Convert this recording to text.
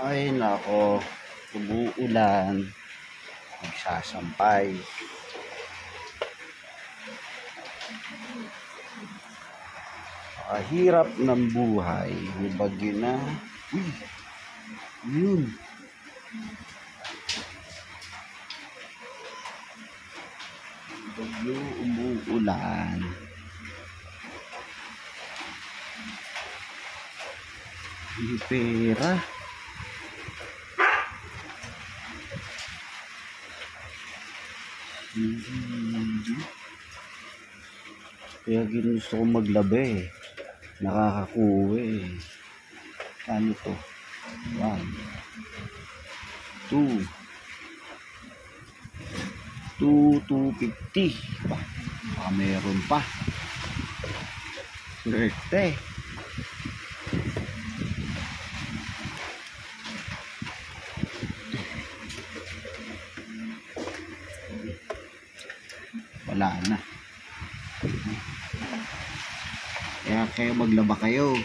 Ay nako, umuulan. Magsasampay. Kahirap ng buhay. May bagyo na. Uy, yun. Bagyo umuulan. May pera. Kaya ginusto ko maglabi eh. Nakakakuha eh. Ano to? One. Two. Two, two fifty. Ba, baka meron pa. Swerte. Wala na. Kaya kayo maglaba kayo.